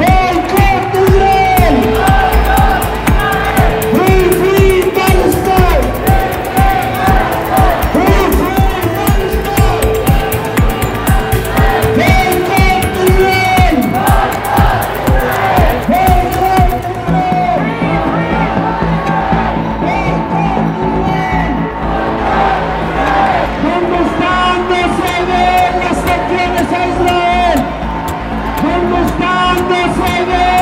Woo! Sławek, następny Sandra!